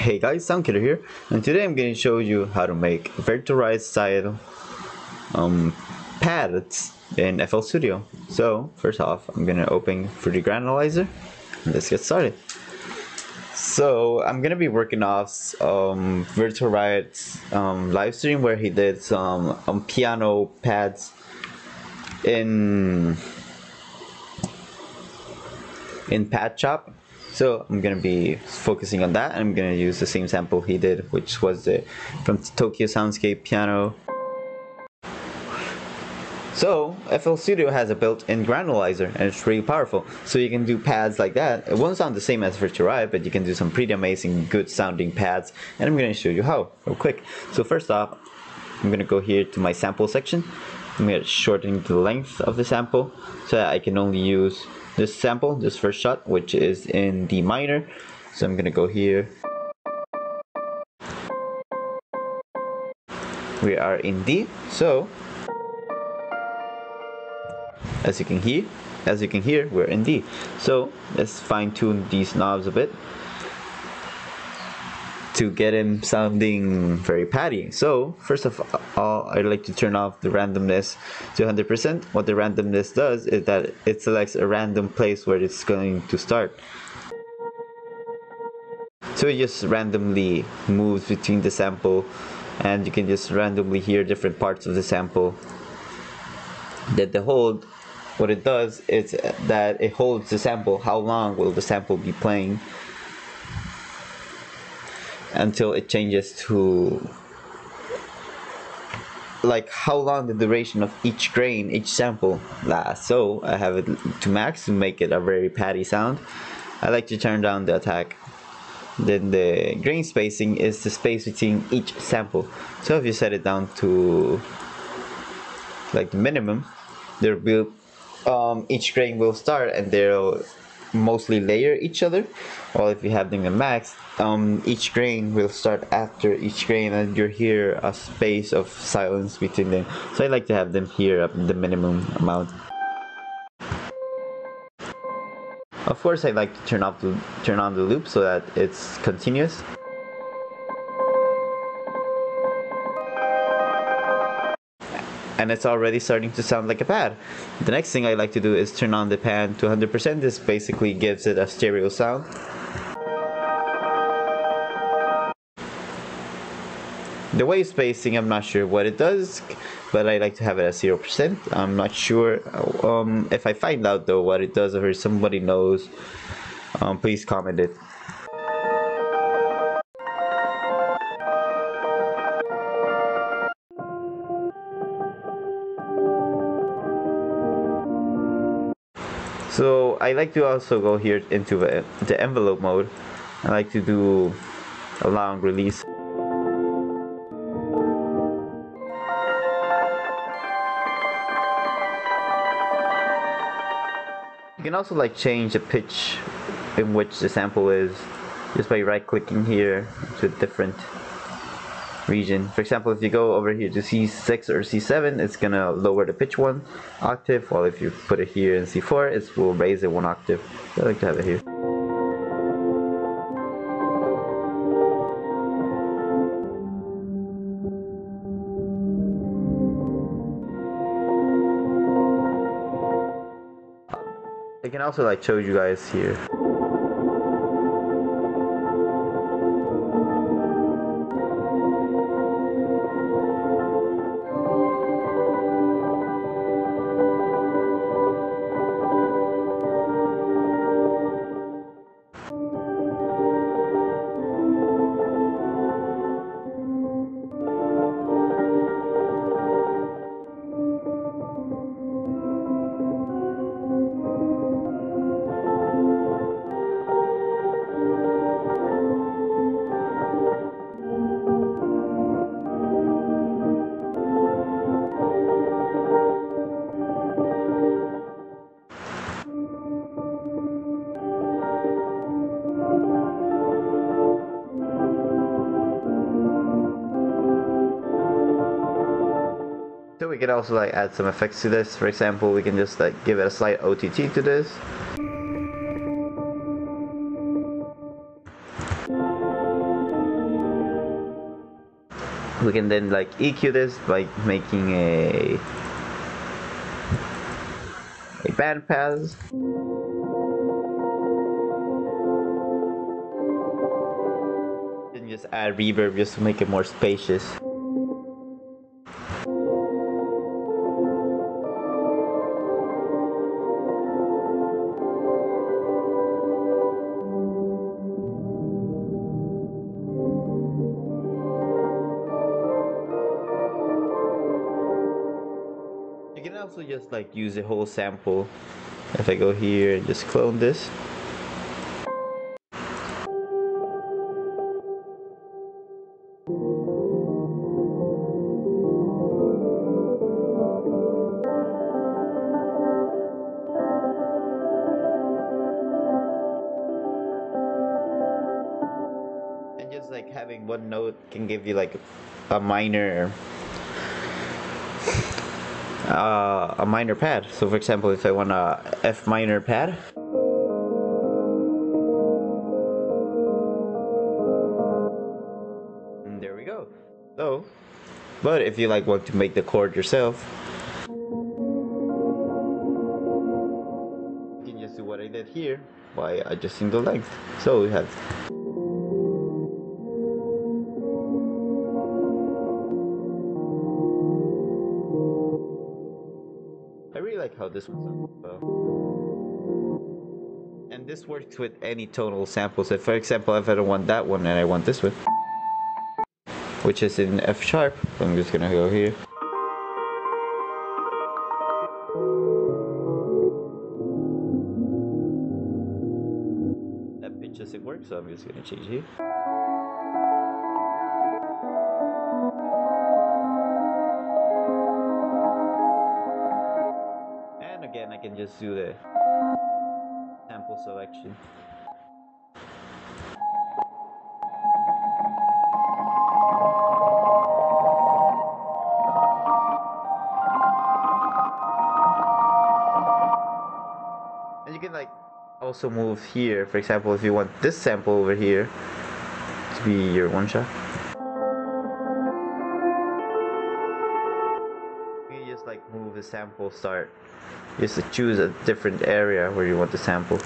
Hey guys, Soundkiller here, and today I'm going to show you how to make Virtual Riot style um, pads in FL Studio. So, first off, I'm going to open Fruity Granulizer, and let's get started. So, I'm going to be working off um, Virtual Riot's um, live stream where he did some um, piano pads in in Padshop so I'm gonna be focusing on that and I'm gonna use the same sample he did which was the from Tokyo Soundscape piano. So FL Studio has a built-in granulizer and it's really powerful. So you can do pads like that. It won't sound the same as Virtual Riot but you can do some pretty amazing good sounding pads and I'm gonna show you how real quick. So first off I'm gonna go here to my sample section. I'm gonna shorten the length of the sample so that I can only use this sample, this first shot, which is in D minor. So I'm gonna go here. We are in D, so as you can hear, as you can hear, we're in D. So let's fine tune these knobs a bit to get him sounding very patty. So first of all, I'd like to turn off the randomness to 100%. What the randomness does is that it selects a random place where it's going to start. So it just randomly moves between the sample and you can just randomly hear different parts of the sample. That the hold, what it does is that it holds the sample, how long will the sample be playing until it changes to like how long the duration of each grain, each sample lasts. So I have it to max to make it a very patty sound. I like to turn down the attack. Then the grain spacing is the space between each sample. So if you set it down to like the minimum, there will um, each grain will start and they'll mostly layer each other while if you have them in max um, each grain will start after each grain and you hear a space of silence between them so I like to have them here at the minimum amount of course I like to turn off the turn on the loop so that it's continuous and it's already starting to sound like a pad. The next thing I like to do is turn on the pan to 100%. This basically gives it a stereo sound. The wave spacing, I'm not sure what it does, but I like to have it at 0%. I'm not sure um, if I find out though what it does or somebody knows, um, please comment it. So I like to also go here into the, the envelope mode. I like to do a long release. Can also like change the pitch in which the sample is just by right clicking here to a different region. For example, if you go over here to C6 or C7, it's gonna lower the pitch one octave, while if you put it here in C4, it will raise it one octave. I like to have it here. I can also like show you guys here. Can also like add some effects to this. For example, we can just like give it a slight OTT to this. we can then like EQ this by making a a band pass. Then just add reverb just to make it more spacious. Also just like use a whole sample. If I go here and just clone this. And just like having one note can give you like a minor uh, a minor pad. So for example, if I want a F minor pad, and there we go. So, but if you like want to make the chord yourself, you can just do what I did here by adjusting the length. So we have this one sounds well. And this works with any tonal samples. If, for example, if I don't want that one and I want this one, which is in F sharp, I'm just gonna go here. That pitch doesn't work, so I'm just gonna change here. And I can just do the sample selection. And you can like also move here. For example, if you want this sample over here to be your one shot. You can just like move the sample start. Just to choose a different area where you want the sample.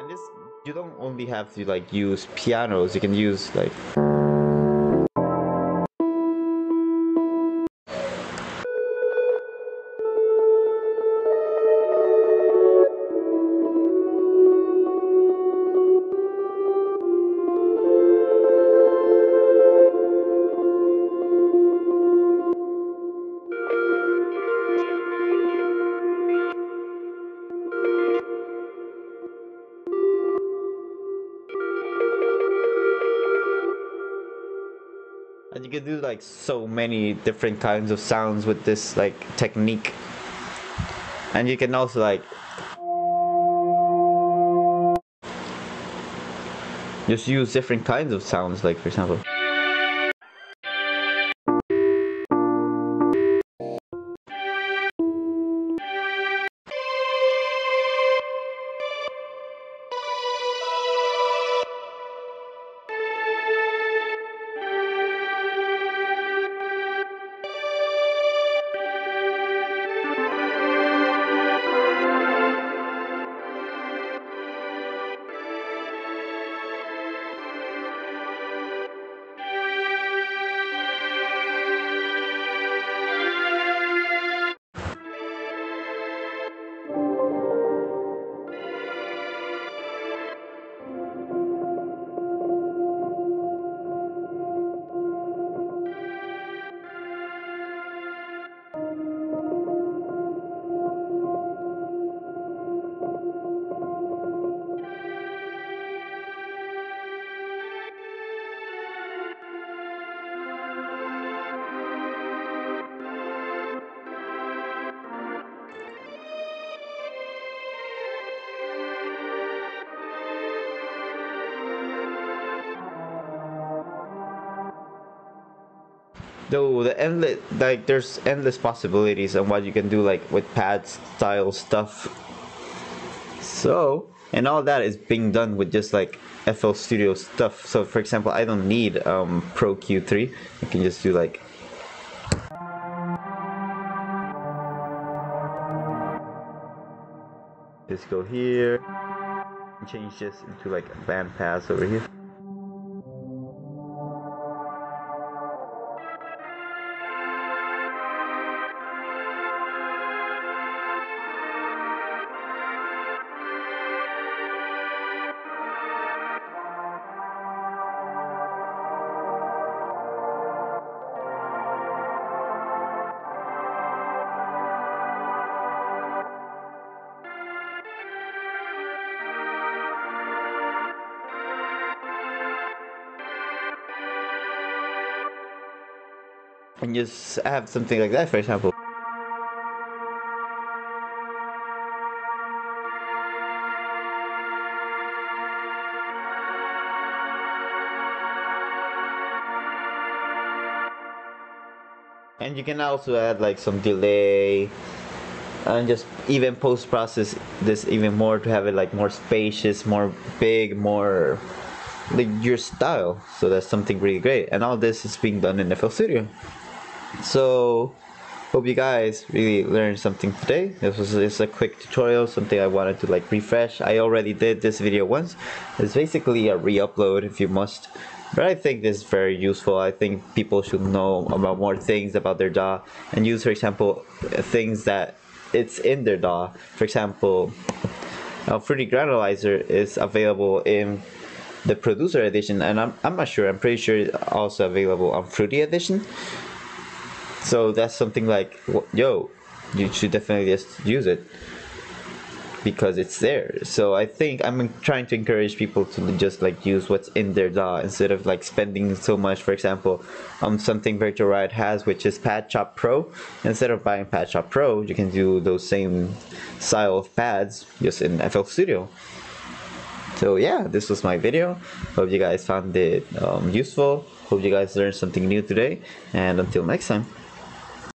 And this you don't only have to like use pianos, you can use like you can do like so many different kinds of sounds with this like technique. And you can also like just use different kinds of sounds like for example though the endless like there's endless possibilities on what you can do like with pad style stuff. So and all that is being done with just like FL Studio stuff. So for example I don't need um, Pro Q3 I can just do like just go here change this into like a band pass over here and just have something like that for example. And you can also add like some delay and just even post process this even more to have it like more spacious more big more like your style. So that's something really great. And all this is being done in FL Studio so hope you guys really learned something today. This was just a quick tutorial something I wanted to like refresh. I already did this video once. It's basically a re-upload if you must. But I think this is very useful. I think people should know about more things about their DAW and use for example things that it's in their DAW for example uh, Fruity Granulizer is available in the producer edition and I'm, I'm not sure. I'm pretty sure it's also available on Fruity edition so that's something like yo you should definitely just use it because it's there. So I think I'm trying to encourage people to just like use what's in their DAW instead of like spending so much. For example on um, something Virtual Riot has which is Padshop Pro. Instead of buying Padshop Pro you can do those same style of pads just in FL Studio. So yeah this was my video. Hope you guys found it um, useful. Hope you guys learned something new today. And until next time